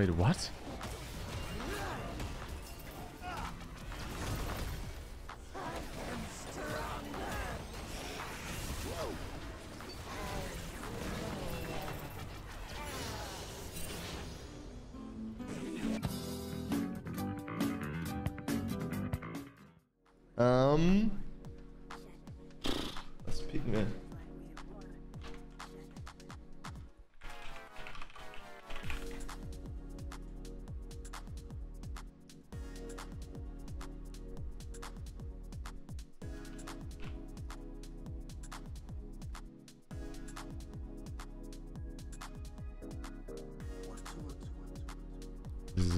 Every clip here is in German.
Wait, what?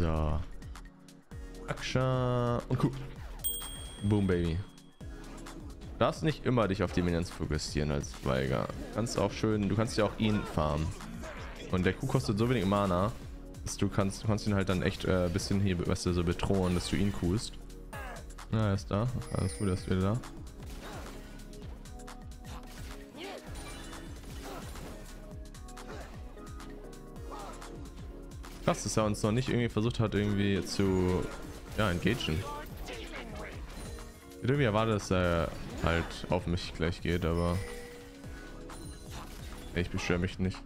So. Aksha und Kuh. Boom, Baby. Du darfst nicht immer dich auf die Minions fokussieren als Weiger. Kannst auch schön, du kannst ja auch ihn farmen. Und der Kuh kostet so wenig Mana, dass du kannst, du kannst ihn halt dann echt ein äh, bisschen hier, weißt du, so bedrohen, dass du ihn kuhst. Na, er ist da. Alles gut, er ist wieder da. Krass, dass er uns noch nicht irgendwie versucht hat, irgendwie zu ja, engagen. Ich irgendwie erwartet, dass er halt auf mich gleich geht, aber ich beschwere mich nicht.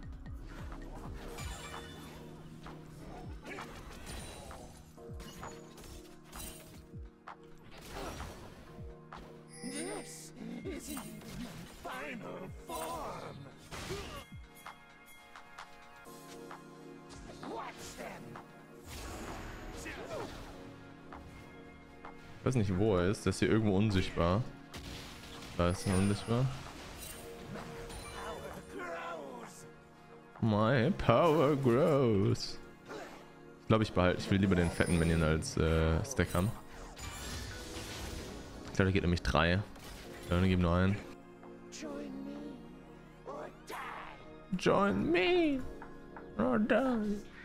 Weiß nicht, wo er ist. Der ist hier irgendwo unsichtbar. Da ist er unsichtbar. My power grows. Ich glaube, ich behalte. Ich will lieber den fetten Minion als äh, Stack haben. Ich glaube, da geht nämlich drei. Dann geben nur einen. Join me or die.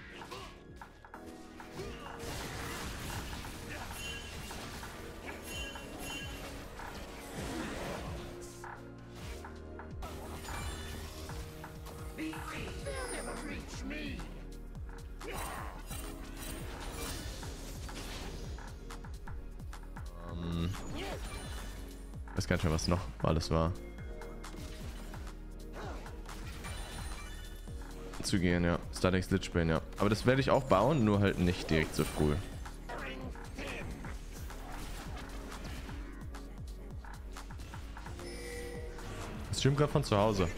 Gar nicht mehr, was noch alles war. Zu gehen, ja. Static Lichbane, ja. Aber das werde ich auch bauen, nur halt nicht direkt so früh. Stream gerade von zu Hause.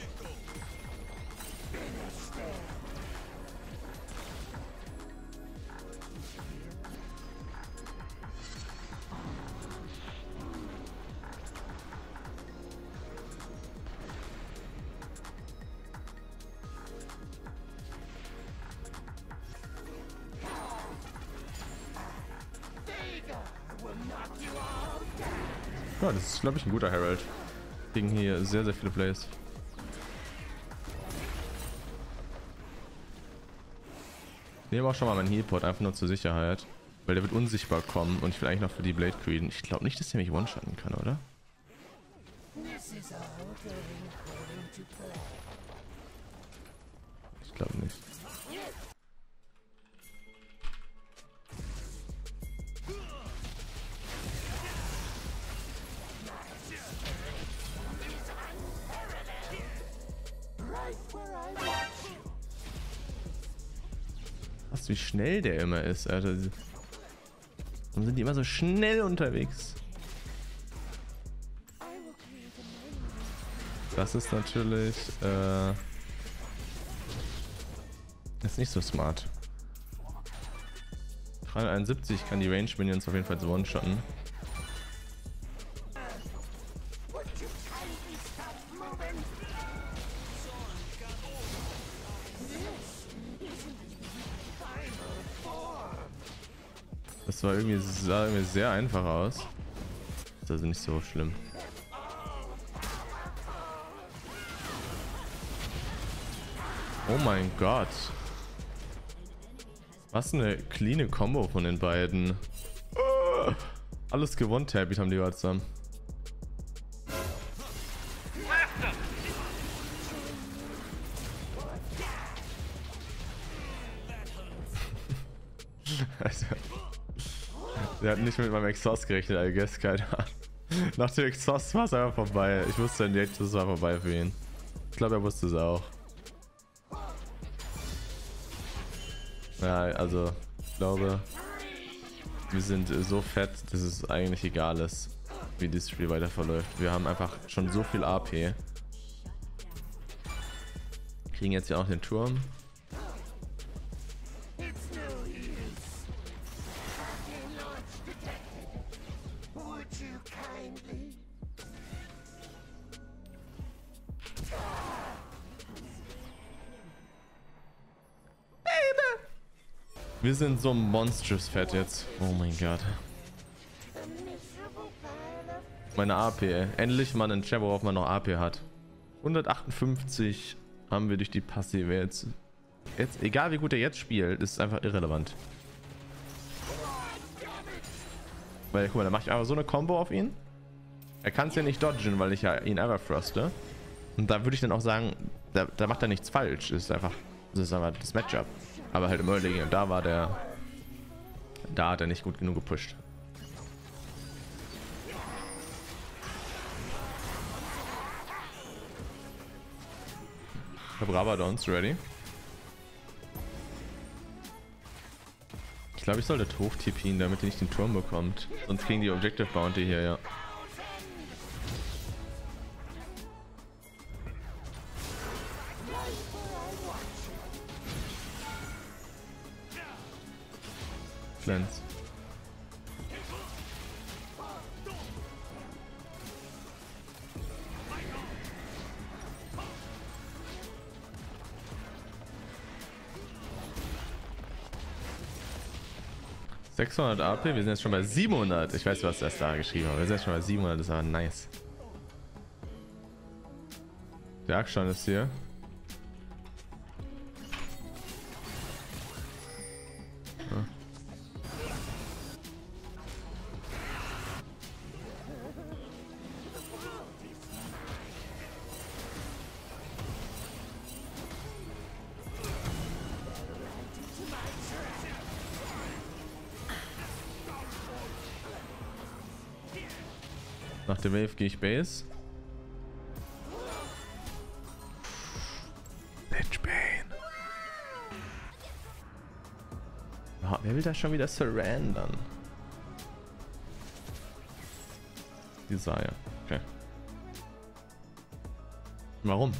Ja, das ist, glaube ich, ein guter Herald. Gegen hier sehr, sehr viele Plays. Ich nehme auch schon mal meinen Healpot, einfach nur zur Sicherheit. Weil der wird unsichtbar kommen und ich will eigentlich noch für die Blade Queen. Ich glaube nicht, dass der mich one-shotten kann, oder? Ich glaube nicht. Was, wie schnell der immer ist, Alter. Warum sind die immer so schnell unterwegs? Das ist natürlich, äh, ist nicht so smart. 371 kann die Range Minions auf jeden Fall so one-shotten. Das war irgendwie, sah irgendwie sehr einfach aus. Ist also nicht so schlimm. Oh mein Gott. Was eine cleane Combo von den beiden. Oh, alles gewonnen, Tabby haben die gerade zusammen. Also, der hat nicht mit meinem Exhaust gerechnet, I guess, keine Ahnung. Nach dem Exhaust war es einfach vorbei. Ich wusste nicht, das war vorbei für ihn. Ich glaube, er wusste es auch. Ja, also, ich glaube, wir sind so fett, dass es eigentlich egal ist, wie dieses Spiel weiter verläuft. Wir haben einfach schon so viel AP. Kriegen jetzt ja auch den Turm. Wir sind so monstrous fett jetzt. Oh mein Gott. Meine AP, ey. Endlich mal ein Champ, worauf man noch AP hat. 158 haben wir durch die Passive jetzt. Jetzt, egal wie gut er jetzt spielt, ist einfach irrelevant. Weil, guck mal, da mache ich einfach so eine Combo auf ihn. Er kann es ja nicht dodgen, weil ich ja ihn Everfroste. Und da würde ich dann auch sagen, da, da macht er nichts falsch. Ist einfach, das ist einfach das Matchup. Aber halt im Early und da war der. Da hat er nicht gut genug gepusht. Rabadons ready. Ich glaube, ich sollte hoch TPen, damit er nicht den Turm bekommt. Sonst kriegen die Objective Bounty hier, ja. Plants. Sechshundert AP, wir sind jetzt schon bei 700. Ich weiß, was das da geschrieben hat. Wir sind jetzt schon bei 700, das aber nice. Der Akshan ist hier. Nach der Wave gehe ich Base. Lich Bane. Oh, wer will da schon wieder surrendern? Desire. Okay. Warum?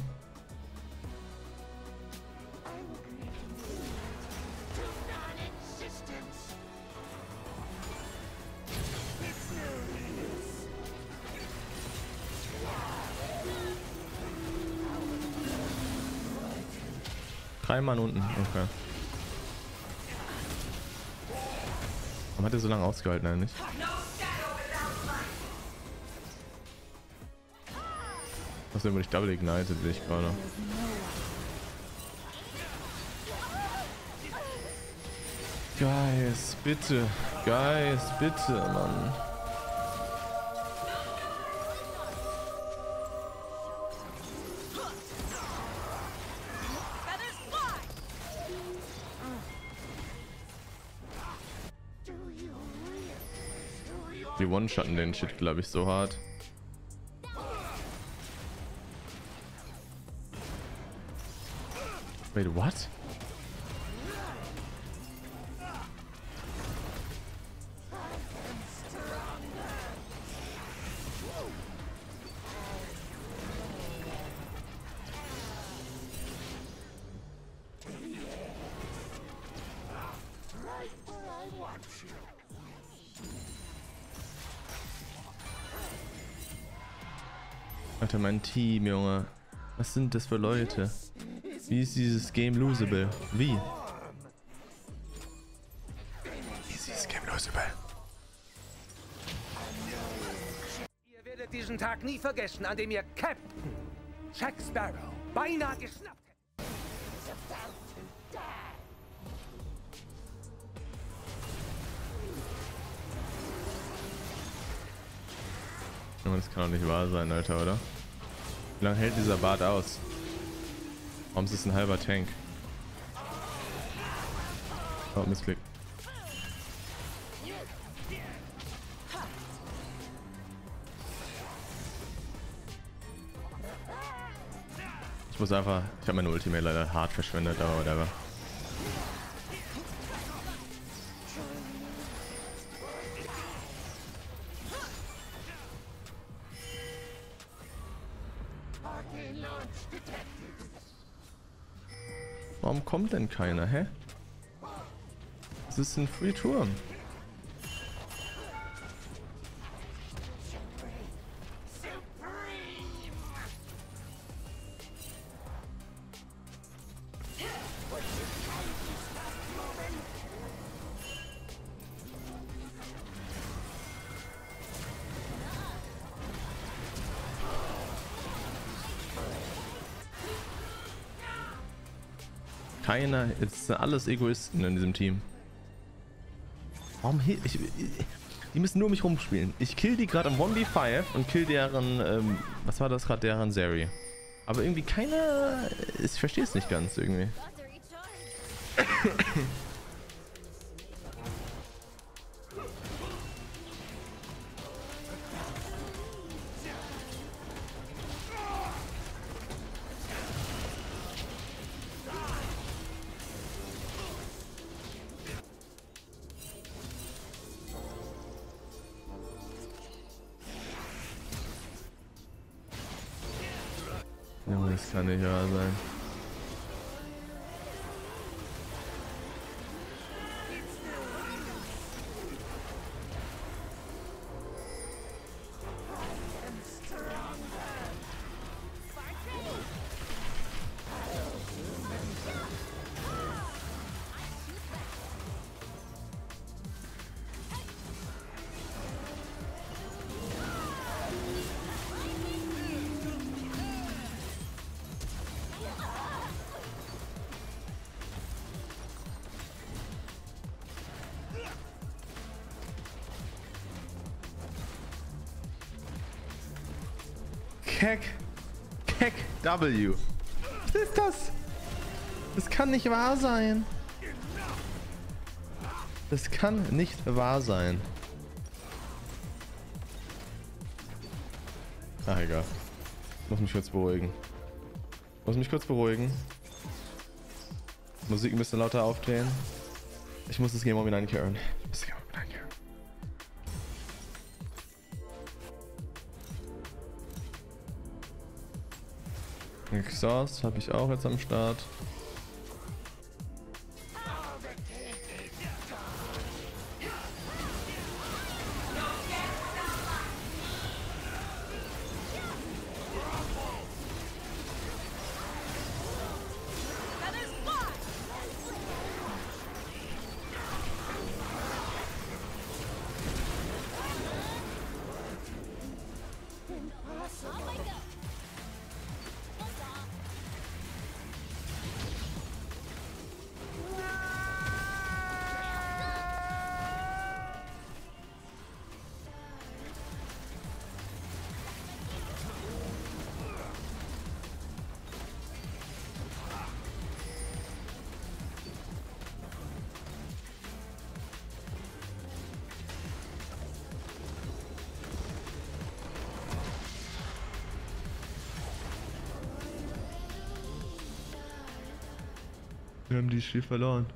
Drei Mann unten, okay. Warum hat er so lange ausgehalten eigentlich? Was denn, ich Double Ignited, sehe ich gerade. Guys, bitte. Guys, bitte, Mann. One-Shotten den Shit, glaube ich, so hart. Wait, what? Alter, mein Team, Junge. Was sind das für Leute? Wie ist dieses Game losable? Wie? Wie ist dieses Game losable? Ihr werdet diesen Tag nie vergessen, an dem ihr Captain Jack Sparrow beinahe geschnappt hättet. Das kann doch nicht wahr sein, Alter, oder? Wie lange hält dieser Bart aus? Warum ist es ein halber Tank? Oh, Missklick. Ich muss einfach... Ich habe meine Ultimate leider hart verschwendet, aber whatever. Warum kommt denn keiner, hä? Das ist ein Free Turm. Keiner, es sind alles Egoisten in diesem Team. Warum ich, ich, Die müssen nur mich rumspielen. Ich kill die gerade am 1v5 und kill deren, ähm, was war das gerade, deren Zeri. Aber irgendwie keiner, ich verstehe es nicht ganz irgendwie. das kann nicht wahr sein. Keck. Keck W. Was ist das? Das kann nicht wahr sein. Das kann nicht wahr sein. Ach egal. Muss mich kurz beruhigen. Muss mich kurz beruhigen. Musik ein bisschen lauter aufdrehen. Ich muss das Game wieder ankehren. Exhaust habe ich auch jetzt am Start. Wir haben die Spiel verloren.